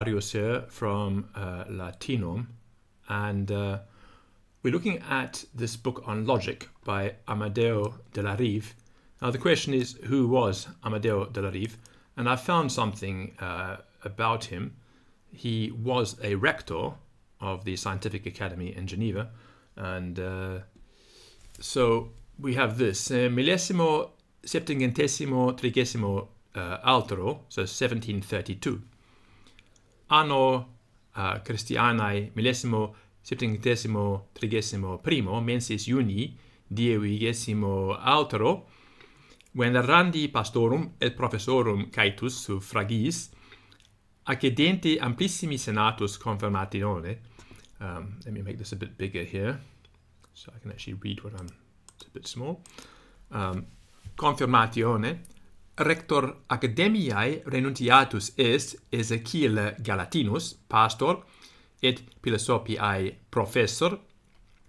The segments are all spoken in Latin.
Darius here from uh, Latinum, and uh, we're looking at this book on logic by Amadeo de la Rive. Now, the question is, who was Amadeo de la Rive? And I found something uh, about him. He was a rector of the Scientific Academy in Geneva, and uh, so we have this uh, millesimo septingentesimo trigesimo uh, altero, so 1732 anno uh, Christianae millesimo septingentesimo trigesimo primo mensis Junii die vigesimo altero when randi pastorum et professorum Caetus suffragis accedente amplissimi senatus confirmatione um, let me make this a bit bigger here so I can actually read what I'm it's a bit small um, confirmatione rector academiae renuntiatus est Ezekiel Galatinus, pastor, et philosophiae professor,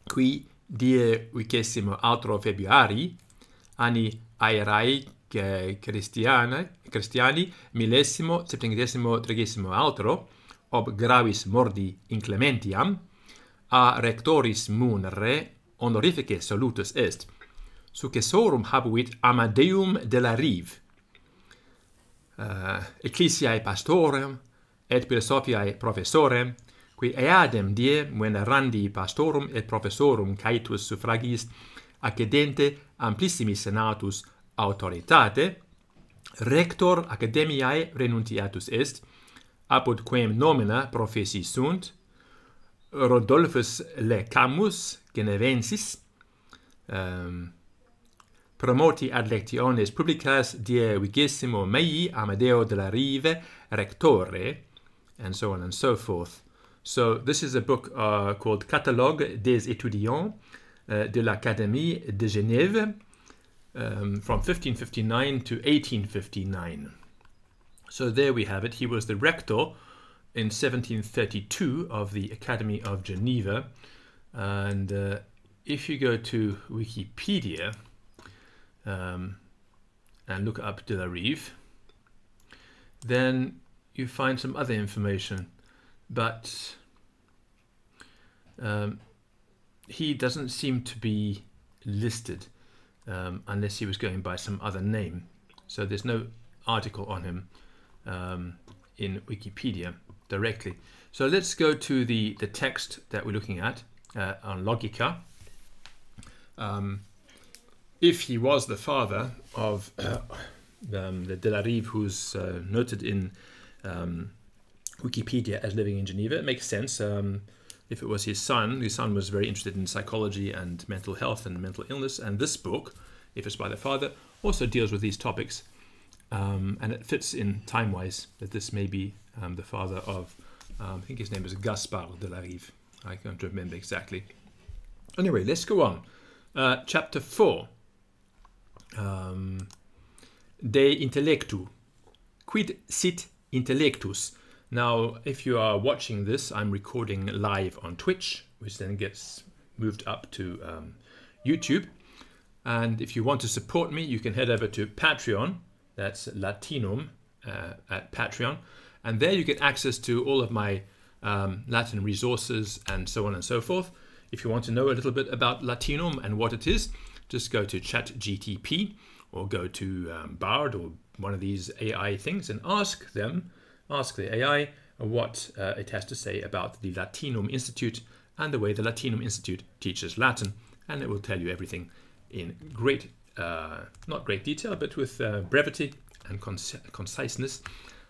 qui die vicesimo altro februari, anni aerae Christiane, Christiani, millesimo, septingesimo, tregesimo altro, ob gravis mordi inclementiam, a rectoris munere honorifice salutus est, successorum habuit Amadeum de la Rive, uh, ecclesiae pastorem et philosophiae professorem, qui eadem die venerandi pastorum et professorum caetus suffragis accedente amplissimi senatus autoritate, rector academiae renuntiatus est, apud quem nomina professi sunt, Rodolphus Lecamus, Genevensis, um, promoti ad lectiones publicas die vigissimo mei Amadeo de la Rive rectore and so on and so forth. So this is a book uh, called Catalogue des étudiants uh, de l'Académie de Genève um, from 1559 to 1859 so there we have it. He was the rector in 1732 of the Academy of Geneva. And uh, if you go to Wikipedia um, and look up De La Rive, then you find some other information, but um, he doesn't seem to be listed um, unless he was going by some other name. So there's no article on him um, in Wikipedia directly. So let's go to the, the text that we're looking at uh, on Logica. Um, if he was the father of uh, um, the De La Rive, who's uh, noted in um, Wikipedia as living in Geneva, it makes sense. Um, if it was his son, his son was very interested in psychology and mental health and mental illness, and this book, if it's by the father, also deals with these topics. Um, and it fits in time-wise that this may be um, the father of, um, I think his name is Gaspard de la Rive. I can't remember exactly. Anyway, let's go on. Uh, chapter 4 um, de intellectu. Quid sit intellectus? Now, if you are watching this, I'm recording live on Twitch, which then gets moved up to um, YouTube. And if you want to support me, you can head over to Patreon. That's Latinum uh, at Patreon. And there you get access to all of my um, Latin resources and so on and so forth. If you want to know a little bit about Latinum and what it is, just go to ChatGTP or go to um, Bard or one of these AI things and ask them, ask the AI what uh, it has to say about the Latinum Institute and the way the Latinum Institute teaches Latin, and it will tell you everything in great, uh, not great detail, but with uh, brevity and conciseness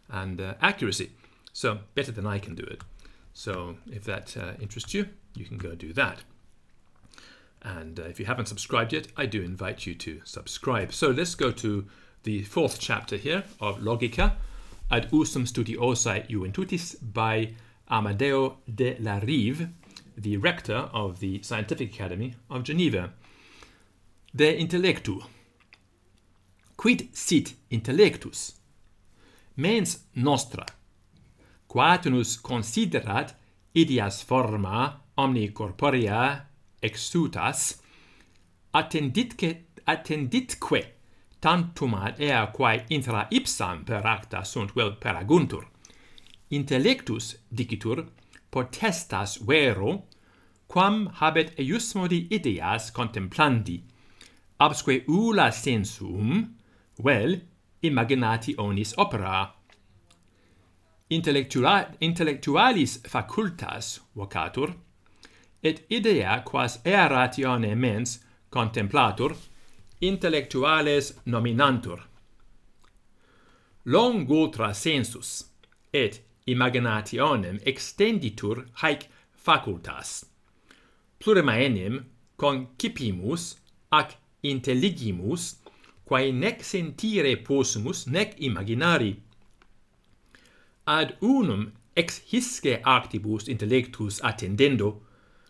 and uh, accuracy. So better than I can do it. So if that uh, interests you, you can go do that. And uh, if you haven't subscribed yet, I do invite you to subscribe. So let's go to the fourth chapter here of Logica ad usum studiosae juventutis by Amadeo de la Rive, the rector of the Scientific Academy of Geneva. De intellectu. Quid sit intellectus? Mens nostra. Quatenus considerat ideas forma omni corporea exutas attenditque attenditque tantum ad ea quae intra ipsam per acta sunt vel paraguntur intellectus dicitur potestas vero quam habet eiusmodi ideas contemplandi absque ula sensum vel imaginati onis opera. Intellectualis facultas vocatur et idea quas ea ratione mens contemplatur, intellectuales nominantur. Long ultra sensus, et imaginationem extenditur haec facultas. Plurima enim concipimus ac intelligimus, quae nec sentire possumus, nec imaginari. Ad unum ex hisce actibus intellectus attendendo,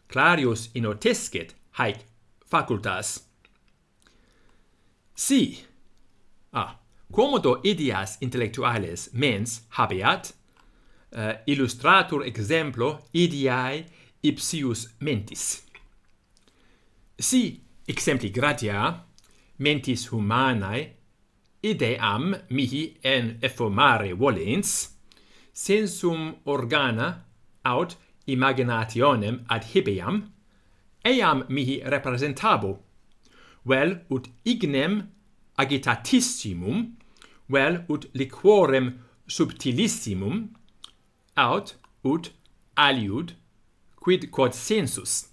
clarius inotescit haec facultas. Si a ah, quomodo ideas intellectuales mens habeat, uh, illustratur exemplo ideae ipsius mentis. Si exempli gratia mentis humanae ideam mihi en effomare volens, sensum organa aut imaginationem adhibiam, eam mihi representabo, vel ut ignem agitatissimum, vel ut liquorem subtilissimum, aut ut aliud, quid quod sensus,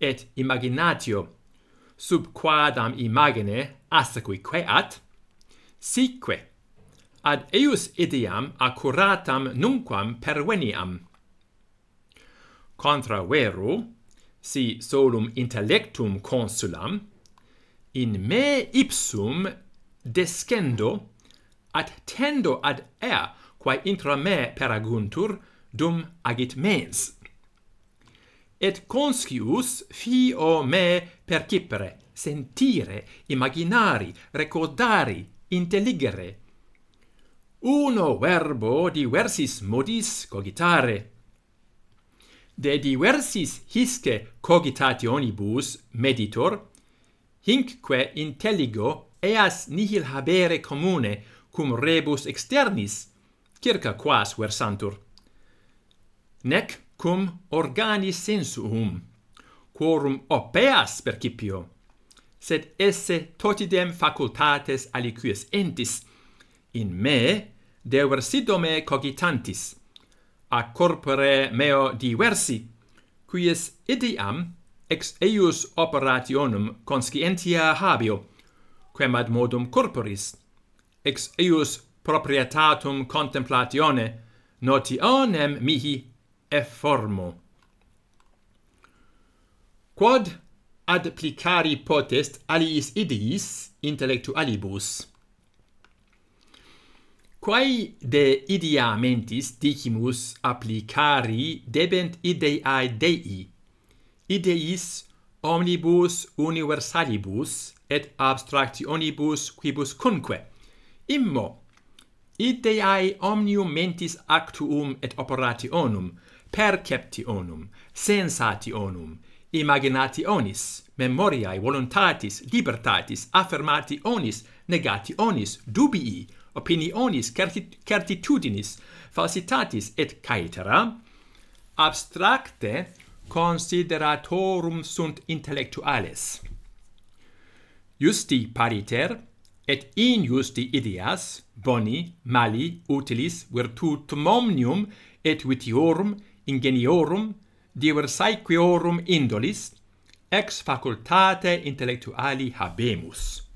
et imaginatio sub quadam imagine assequi queat, sique ad eius ideam accuratam nunquam perveniam contra veru, si solum intellectum consulam, in me ipsum descendo attendo ad ea quae intra me peraguntur, dum agit mens. Et conscius fio me percipere, sentire, imaginari, recordari, intelligere. Uno verbo diversis modis cogitare, de diversis hisce cogitationibus meditor, hincque intelligo eas nihil habere commune cum rebus externis circa quas versantur. Nec cum organis sensuum, quorum opeas percipio, sed esse totidem facultates aliquis entis, in me deversidome cogitantis, a corpore meo diversi, quies ideam ex eius operationum conscientia habio, quem ad modum corporis, ex eius proprietatum contemplatione notionem mihi efformo. Quod ad plicari potest aliis idiis intellectualibus, Quae de idia mentis dicimus applicari debent ideae Dei, ideis omnibus universalibus et abstractionibus quibus cunque. Immo, ideae omnium mentis actuum et operationum, perceptionum, sensationum, imaginationis, memoriae voluntatis, libertatis, affirmationis, negationis, dubii, opinionis, certitudinis, falsitatis et caetera, abstracte consideratorum sunt intellectuales. Justi pariter et injusti ideas boni, mali, utilis, virtutum omnium et vitiorum, ingeniorum, diversaequiorum indolis ex facultate intellectuali habemus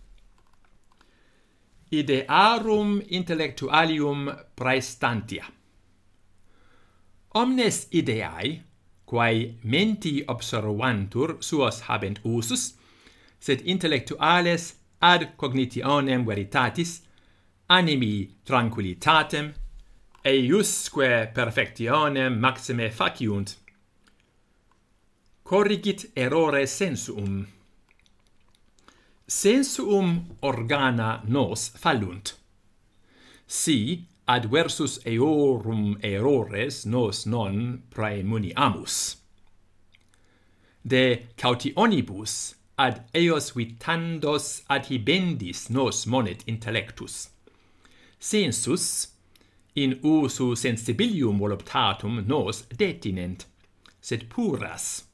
idearum intellectualium praestantia. Omnes ideae, quae menti observantur suos habent usus, sed intellectuales ad cognitionem veritatis, animi tranquillitatem, eiusque perfectionem maxime faciunt. Corrigit errore sensuum, sensuum organa nos fallunt. Si adversus eorum errores nos non praemuniamus. De cautionibus ad eos vitandos adhibendis nos monet intellectus. Sensus in usu sensibilium voluptatum nos detinent, sed puras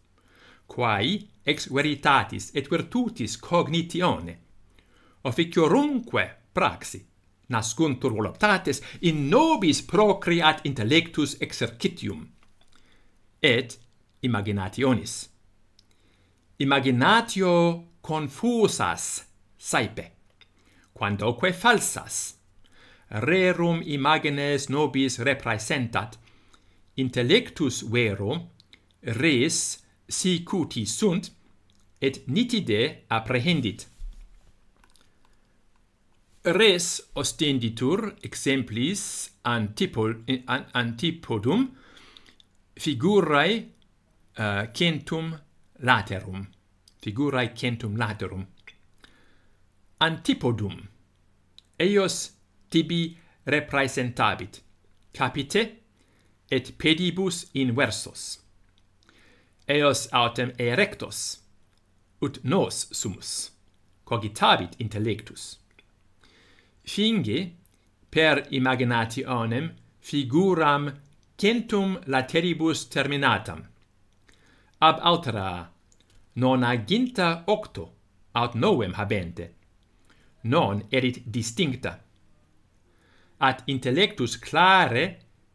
quae ex veritatis et virtutis cognitione. Officiorumque praxi nascuntur voluptates in nobis procreat intellectus exercitium. Et imaginationis. Imaginatio confusas saepe quandoque falsas. Rerum imagines nobis representat, intellectus vero res sicuti sunt, et nitide apprehendit. Res ostenditur exemplis antipol, an, antipodum figurae uh, centum laterum. Figurae centum laterum. Antipodum. Eios tibi representabit capite et pedibus inversos eos autem erectos, ut nos sumus, cogitabit intellectus. Finge, per imaginationem figuram centum lateribus terminatam, ab altera nonaginta octo aut novem habente, non erit distincta. At intellectus clare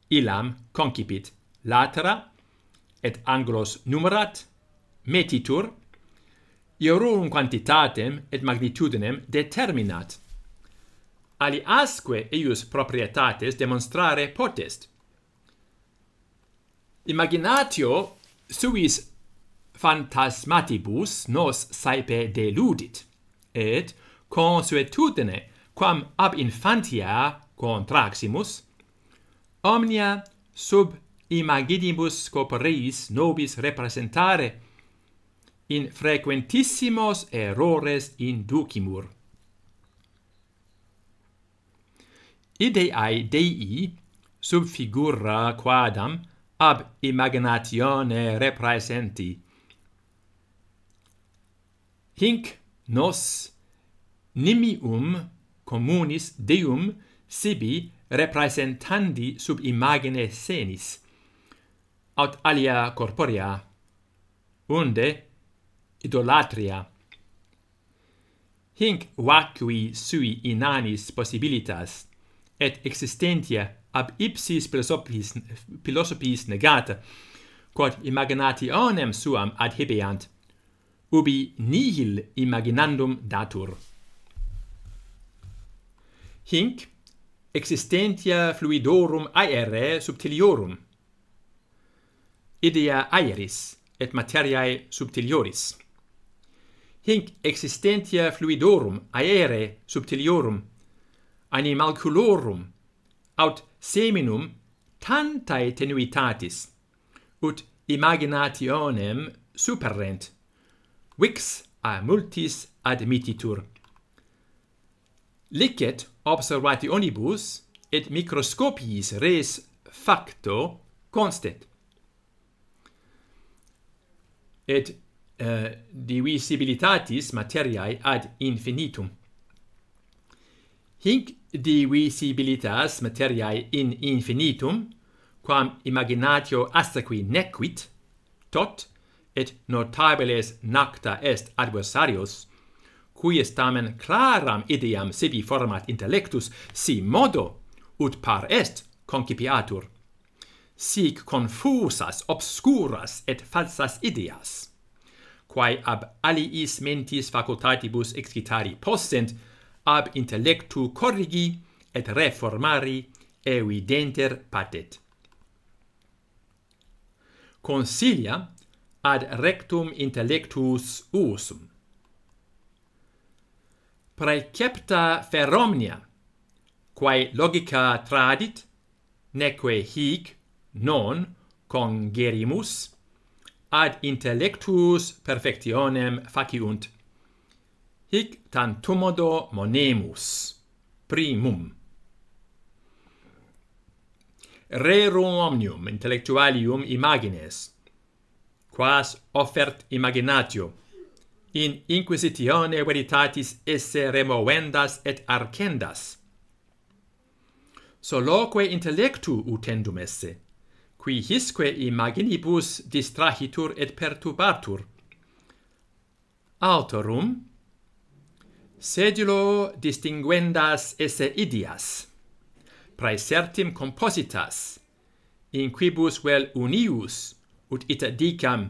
ilam concipit latera et anglos numerat metitur iorum quantitatem et magnitudinem determinat. Aliasque eius proprietates demonstrare potest. Imaginatio suis phantasmatibus nos saepe deludit et consuetudine quam ab infantia contraximus omnia sub imaginibus corporis nobis representare, in frequentissimos errores inducimur. Ideae Dei sub figura quadam ab imaginatione representi. Hinc nos nimium communis Deum sibi representandi sub imagine senis aut alia corporea, unde idolatria. Hinc vacui sui inanis possibilitas, et existentia ab ipsis philosophis, philosophis negata, quod imaginationem suam adhibeant, ubi nihil imaginandum datur. Hinc existentia fluidorum aere subtiliorum, idea aeris et materiae subtilioris. Hinc existentia fluidorum aere subtiliorum, animalculorum, aut seminum tantae tenuitatis, ut imaginationem superrent, vix a multis admititur. Licet observationibus et microscopiis res facto constet et uh, divisibilitatis materiae ad infinitum. Hinc divisibilitas materiae in infinitum, quam imaginatio assequi nequit, tot et notabiles nacta est adversarios, cuies tamen claram ideam sibi format intellectus, si modo, ut par est concipiatur sic confusas, obscuras et falsas ideas, quae ab aliis mentis facultatibus excitari possent, ab intellectu corrigi et reformari evidenter patet. Consilia ad rectum intellectus usum. Praecepta feromnia, quae logica tradit, neque hic non congerimus ad intellectus perfectionem faciunt. Hic tantum modo monemus primum. Rerum omnium intellectualium imagines quas offert imaginatio in inquisitione veritatis esse removendas et arcendas soloque intellectu utendum esse qui hisque imaginibus distrahitur et perturbatur. Autorum sedulo distinguendas esse idias praesertim compositas in quibus vel unius ut ita dicam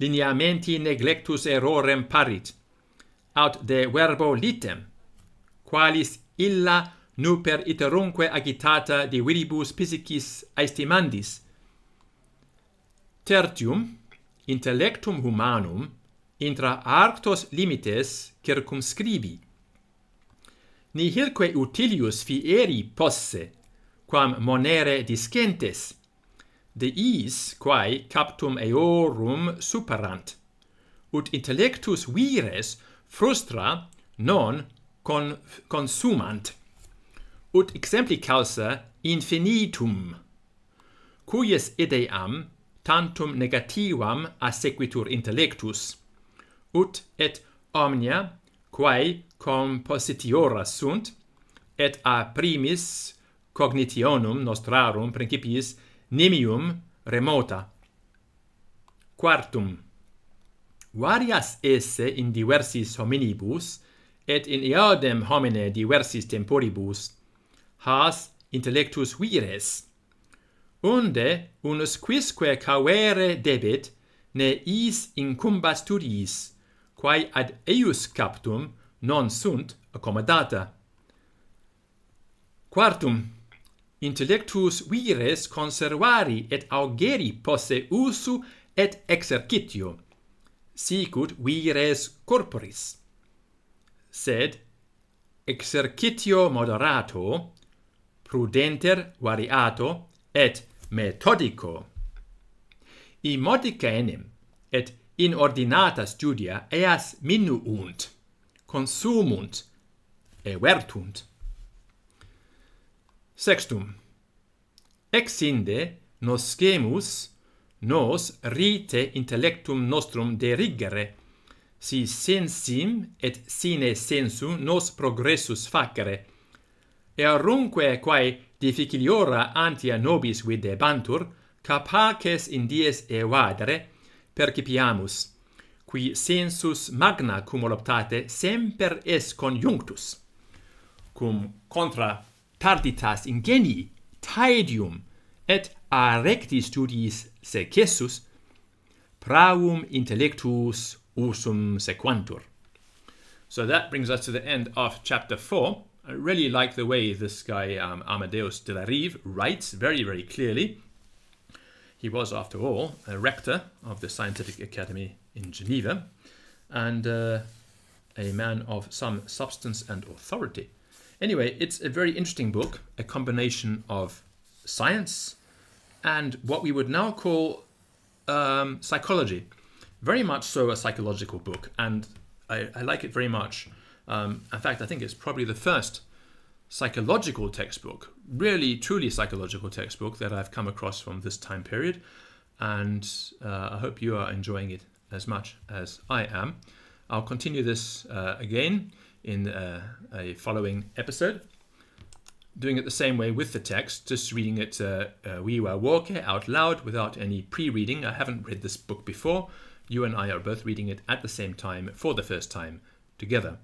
lineamenti neglectus errorem parit aut de verbo litem qualis illa nu per iterunque agitata de viribus pisicis aestimandis. Tertium, intellectum humanum, intra arctos limites circumscribi. Nihilque utilius fieri posse, quam monere discentes, de is quae captum eorum superant, ut intellectus vires frustra non con consumant ut exempli causa infinitum cuies ideam tantum negativam assequitur intellectus ut et omnia quae compositiora sunt et a primis cognitionum nostrarum principiis nimium remota. Quartum. Varias esse in diversis hominibus et in eodem homine diversis temporibus has intellectus vires, unde unus quisque cavere debit, ne is incumbat studiis, quae ad eius captum non sunt accommodata. Quartum, intellectus vires conservari et augeri posse usu et exercitio, sicut vires corporis. Sed exercitio moderato, prudenter variato et methodico. I modicenem et in ordinata studia eas minuunt, consumunt, evertunt. Sextum. Exinde noscemus nos rite intellectum nostrum derigere, si sensim et sine sensu nos progressus facere, earunque quae difficiliora antia nobis videbantur, capaces in dies evadere, percipiamus, qui sensus magna cum optate semper es conjunctus, cum contra tarditas ingenii, taedium, et a recti studiis secessus, pravum intellectus usum sequantur. So that brings us to the end of chapter 4. I really like the way this guy, um, Amadeus de la Rive, writes very, very clearly. He was, after all, a rector of the Scientific Academy in Geneva and uh, a man of some substance and authority. Anyway, it's a very interesting book, a combination of science and what we would now call um, psychology very much so a psychological book, and I, I like it very much. Um, in fact, I think it's probably the first psychological textbook, really truly psychological textbook that I've come across from this time period, and uh, I hope you are enjoying it as much as I am. I'll continue this uh, again in uh, a following episode, doing it the same way with the text, just reading it uh, uh, we were walking out loud without any pre-reading. I haven't read this book before, you and I are both reading it at the same time for the first time together.